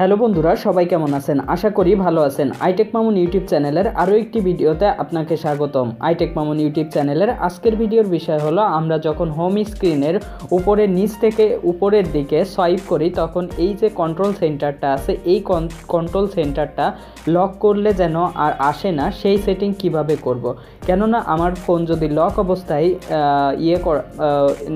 Hello বন্ধুরা, সবাই কেমন আছেন? আশা করি ভালো আছেন। আইটেক মামুন ইউটিউব চ্যানেলের আরও একটি ভিডিওতে আপনাকে স্বাগতম। আইটেক মামুন ইউটিউব চ্যানেলের আজকের ভিডিওর বিষয় হলো, আমরা যখন হোম স্ক্রিনের উপরের নিচ থেকে উপরের দিকে সোয়াইপ করি, তখন এই যে কন্ট্রোল সেন্টারটা আছে, এই কন্ট্রোল সেন্টারটা লক করলে যেন আর আসে না, সেই সেটিং কীভাবে করব। কেননা আমার ফোন যদি লক অবস্থায় ইয়ে কর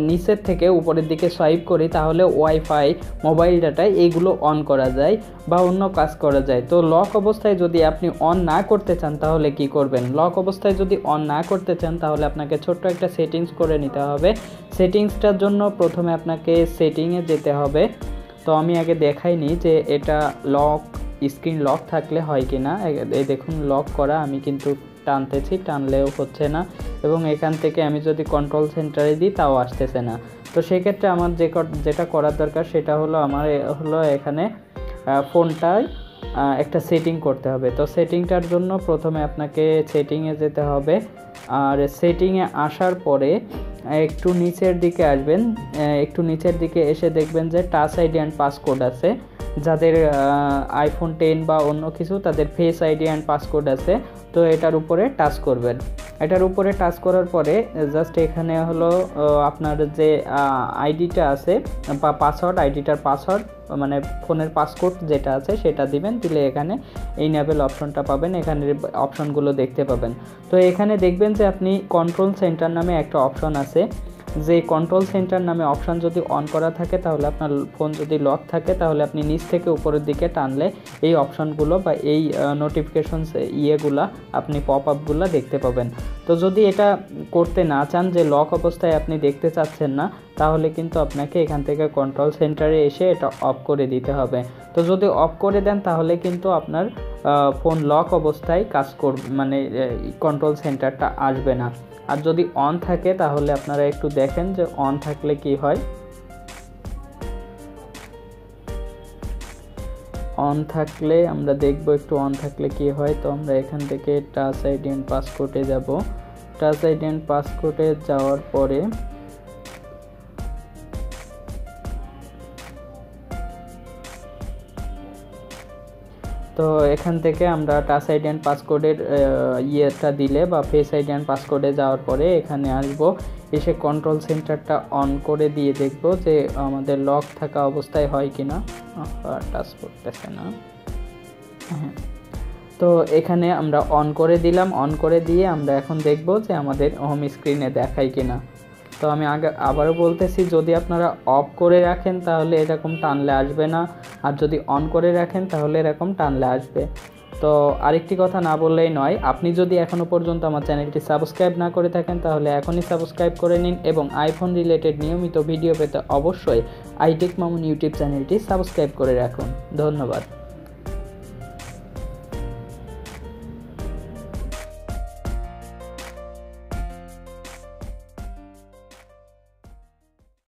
নিচের থেকে উপরের দিকে সোয়াইপ করি, তাহলে ওয়াইফাই মোবাইল ডাটা এইগুলো অন করা যায়। বা অন্য কাজ করা যায়। তো লক অবস্থায় যদি আপনি অন না করতে চান, তাহলে কি করবেন? লক অবস্থায় যদি অন না করতে চান, তাহলে আপনাকে ছোট্ট একটা সেটিংস করে নিতে হবে। সেটিংসটার জন্য প্রথমে আপনাকে সেটিংয়ে যেতে হবে। তো আমি আগে দেখাইনি যে এটা লক স্ক্রিন লক থাকলে হয় কি না এই দেখুন লক করা আমি কিন্তু টানতেছি, টানলেও হচ্ছে না। এবং এখান থেকে আমি যদি কন্ট্রোল সেন্টারে দিই, তাও আসতেছে না। তো সেক্ষেত্রে আমার যে যেটা করার দরকার, সেটা হলো আমার হলো এখানে ফোনটায় একটা সেটিং করতে হবে। তো সেটিংটার জন্য প্রথমে আপনাকে সেটিংয়ে যেতে হবে। আর সেটিংয়ে আসার পরে, একটু নিচের দিকে আসবেন একটু নিচের দিকে এসে দেখবেন যে টাচ আইডি অ্যান্ড পাসকোড আছে। যাদের আইফোন টেন বা অন্য কিছু তাদের ফেস আইডি অ্যান্ড পাসকোড আছে, তো এটার উপরে টাচ করবেন। এটার উপরে টাচ করার পরে জাস্ট এখানে হলো আপনার যে আইডিটা আছে, বা পাসওয়ার্ড আইডিটার পাসওয়ার্ড মানে ফোনের পাসকোড যেটা আছে সেটা দিবেন, দিলে এখানে এই ন্যাবেল অপশনটা পাবেন, এখানে অপশনগুলো দেখতে পাবেন। তো এখানে দেখবেন যে আপনি কন্ট্রোল সেন্টার নামে একটা অপশন আছে যে কন্ট্রোল সেন্টার নামে অপশান যদি অন করা থাকে, তাহলে আপনার ফোন যদি লক থাকে, তাহলে আপনি নিচ থেকে উপরের দিকে টানলে এই অপশানগুলো বা এই নোটিফিকেশনস ইয়েগুলা, আপনি পপ আপগুলো দেখতে পাবেন। তো যদি এটা করতে না চান যে লক অবস্থায় আপনি দেখতে চাচ্ছেন না, তাহলে কিন্তু আপনাকে এখান থেকে কন্ট্রোল সেন্টারে এসে এটা অফ করে দিতে হবে। তো যদি অফ করে দেন, তাহলে কিন্তু আপনার ফোন লক অবস্থায় কাজ করবে মানে কন্ট্রোল সেন্টারটা আসবে না। আর যদি অন থাকে, তাহলে আপনারা একটু দেখেন যে অন থাকলে কি হয়। অন থাকলে আমরা দেখব একটু অন থাকলে কি হয়। তো আমরা এখান থেকে টাচ আইডি পাসকোডে যাব। টাচ আইডি অ্যান্ড পাসকোডে যাওয়ার পরে তো এখান থেকে আমরা টাচ আইডি অ্যান্ড পাসকোডের ইয়েটা দিলে বা ফেস আইডি অ্যান্ড পাসকোডে যাওয়ার পরে এখানে আসব। এসে কন্ট্রোল সেন্টারটা অন করে দিয়ে দেখব যে আমাদের লক থাকা অবস্থায় হয় কি না টাচ করতেছে না। হ্যাঁ। তো এখানে আমরা অন করে দিলাম অন করে দিয়ে আমরা এখন দেখব যে আমাদের হোম স্ক্রিনে দেখায় কি না তো আমি আগে আবারও বলতেছি, যদি আপনারা অফ করে রাখেন তাহলে এরকম টানলে আসবে না, আর যদি অন করে রাখেন তাহলে এরকম টানলে আসবে। তো আরেকটি কথা না বললেই নয়, আপনি যদি এখনও পর্যন্ত আমার চ্যানেলটি সাবস্ক্রাইব না করে থাকেন তাহলে এখনই সাবস্ক্রাইব করে নিন এবং আইফোন রিলেটেড নিয়মিত ভিডিও পেতে অবশ্যই আইটেক মামুন ইউটিউব চ্যানেলটি সাবস্ক্রাইব করে রাখুন। ধন্যবাদ।